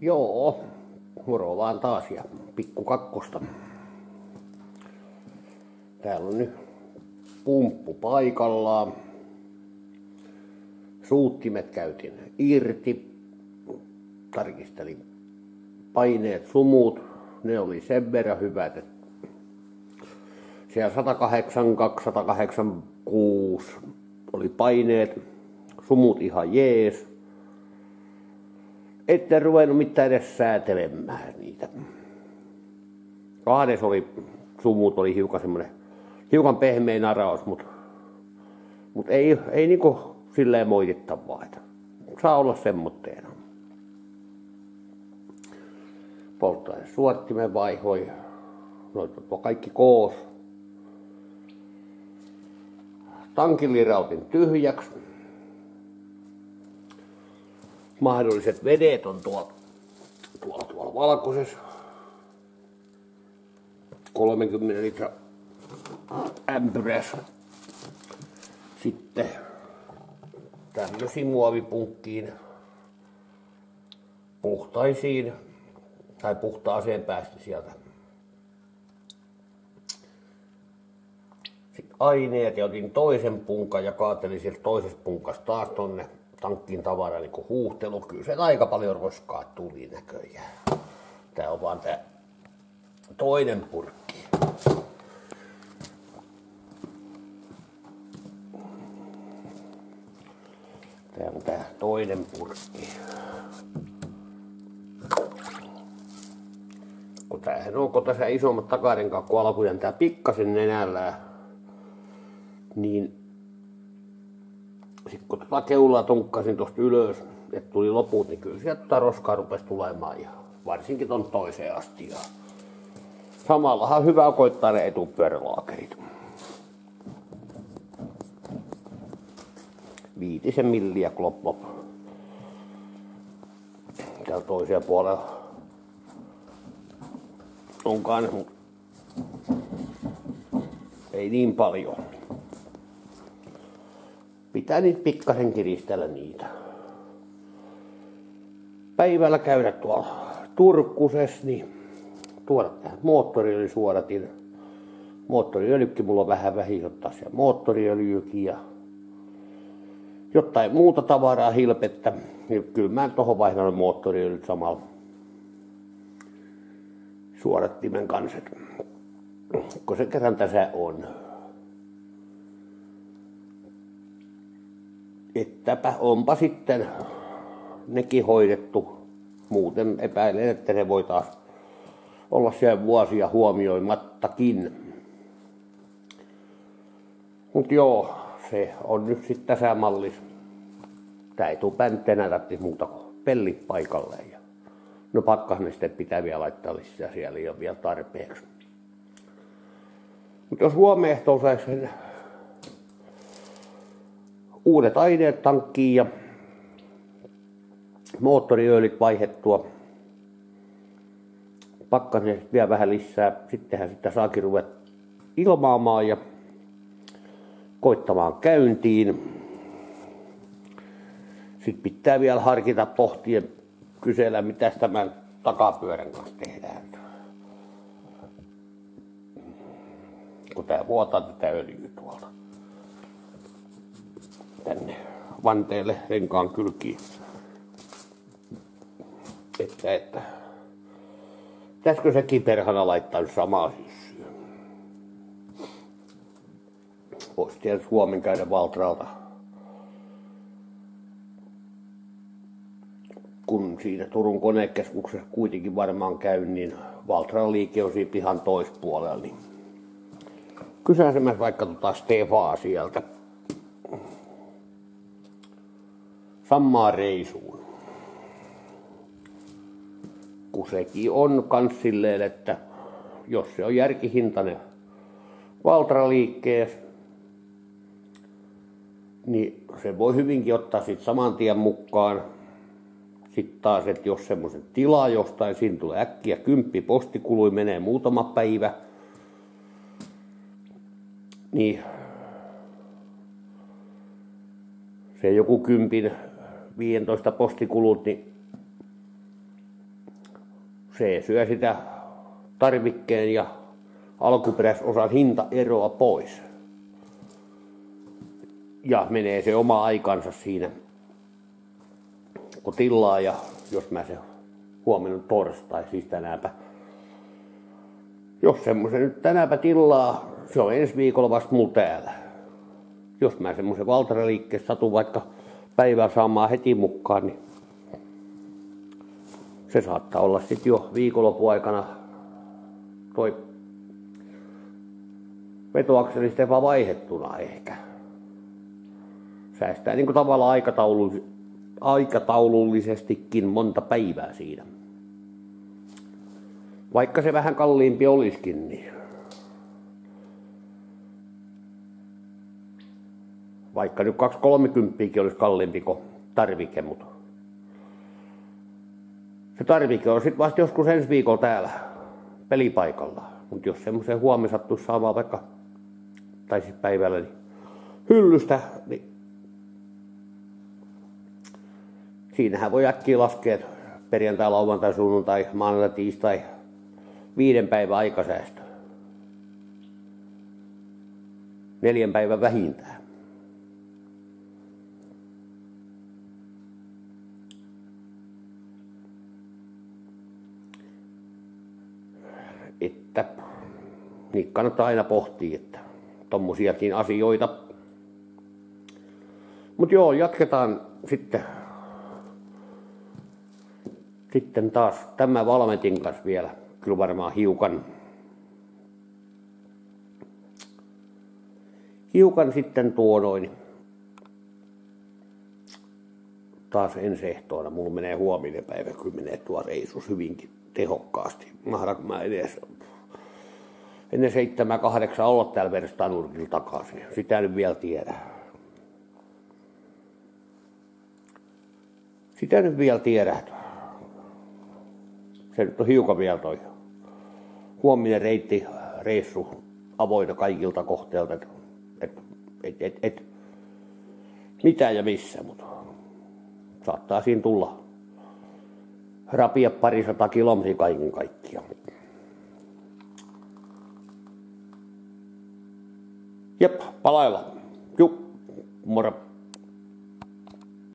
Joo, moro vaan taas ja pikku kakkosta. Täällä on nyt pumppu paikallaan. Suuttimet käytin irti. Tarkistelin paineet, sumut. Ne oli sen verran hyvät, että siellä 182, 186 oli paineet, sumut ihan jees ette ruvennut mitään edes säätelemään niitä. Kahdes oli, sumut oli hiukan semmoinen, hiukan pehmeä naraus, mutta mut ei, ei niinku silleen moitittavaa, että saa olla semmoitteena. Polttoaine suorittimen vaihoi, noita kaikki koos. Tankilirautin tyhjäksi, mahdolliset vedet on tuolla, tuolla, tuolla valkoisessa 30 litra ämpyrässä. Sitten tämmöisiin muovipunkkiin puhtaisiin tai puhtaaseen päästä sieltä. Sitten aineet ja otin toisen punkan ja kaatelin sieltä toisesta punkasta taas tonne tankkiin tavaraa niin huuhtelu. Kyllä se aika paljon roskaa tuli näköjään. Tää on vaan tää toinen purkki. Tää on tää toinen purkki. Kun tämähän on, kun tässä isommat takarenkaan kuin alkujen tää pikkasen nenällä, niin sitten kun tota keulaa tunkkasin tuosta ylös, että tuli loput, niin kyllä sieltä tota roskaa rupesi tulemaan ja varsinkin ton toiseen asti. Ja samallahan hyvä koittaa ne etupyörälaakerit. Viitisen milliä kloppop. Täällä toisella puolella on kans, ei niin paljon pitää niitä pikkasen kiristellä niitä. Päivällä käydä tuolla Turkkuses, niin tuoda tähän moottoriöljysuodatin. Moottoriöljykin mulla on vähän vähin ottaa siellä moottoriöljykin ja jotain muuta tavaraa hilpettä. Niin kyllä mä tohon vaihdan moottoriöljyt samalla suodattimen kanssa. Kun se kerran tässä on. Ettäpä onpa sitten nekin hoidettu. Muuten epäilen, että ne voi taas olla siellä vuosia huomioimattakin. Mut joo, se on nyt sitten tässä mallis. Tää ei tuu päntteenä tarvitsisi muuta kuin pellit paikalleen. Ja no pakkahan sitten pitää vielä laittaa lisää, siellä ei ole vielä tarpeeksi. Mutta jos huomenna saisi sen uudet aineet tankkiin ja moottoriöljyt vaihettua. Pakkasen vielä vähän lisää. Sittenhän sitä saakin ruveta ilmaamaan ja koittamaan käyntiin. Sitten pitää vielä harkita pohtia kysellä, mitä tämän takapyörän kanssa tehdään. Kun tää vuotaa tätä öljyä tuolta tänne vanteelle renkaan kylkiin. Että, että pitäisikö sekin perhana laittaa samaa syssyä? Voisi tietysti Suomen käydä Valtralta. Kun siinä Turun konekeskuksessa kuitenkin varmaan käy, niin Valtran liike on siinä pihan toispuolella. Niin kysäisemässä vaikka tota Stefaa sieltä samaan reisuun. Kun sekin on kans silleen, että jos se on järkihintainen valtraliikkeessä, niin se voi hyvinkin ottaa sitten saman tien mukaan. Sitten taas, että jos semmoisen tilaa jostain, siinä tulee äkkiä kymppi postikului, menee muutama päivä, niin se joku kympin 15 postikulut, niin se syö sitä tarvikkeen ja alkuperäisosan hintaeroa pois. Ja menee se oma aikansa siinä, kun tilaa ja jos mä se huomenna torstai, siis tänäänpä. Jos semmoisen nyt tänäänpä tilaa, se on ensi viikolla vasta mulla täällä. Jos mä semmoisen valtaraliikkeessä satun vaikka päivää saamaan heti mukaan, niin se saattaa olla sitten jo viikonloppuaikana toi vetoakseli jopa vaihettuna ehkä. Säästää niin kuin tavallaan aikataulu, aikataulullisestikin monta päivää siinä. Vaikka se vähän kalliimpi olisikin, niin vaikka nyt 230 olisi kalliimpi kuin tarvike, mutta se tarvike on sitten vasta joskus ensi viikolla täällä pelipaikalla. Mutta jos semmoisen huomenna sattuisi saamaan vaikka, tai siis päivällä, niin hyllystä, niin siinähän voi äkkiä laskea, että perjantai, lauantai, sunnuntai, maanantai, tiistai, viiden päivän aikasäästö. Neljän päivän vähintään. Että niin kannattaa aina pohtia, että tommosiakin asioita. Mutta joo, jatketaan sitten sitten taas tämä Valmentin kanssa vielä kyllä varmaan hiukan, hiukan sitten tuo taas ensi ehtoona, mulla menee huominen päivä, kyllä menee tuo reisus hyvinkin tehokkaasti. Mahdanko mä edes ennen seitsemän kahdeksan olla täällä verstanurkilla takaisin. Sitä en vielä tiedä. Sitä nyt vielä tiedä. Se nyt on hiukan vielä toi huominen reitti, reissu avoinna kaikilta kohteilta, että et, et, et, et, mitä ja missä, mutta saattaa siinä tulla rapia parisata kilometriä kaiken kaikkiaan. Jep, palailla. Juk, moro.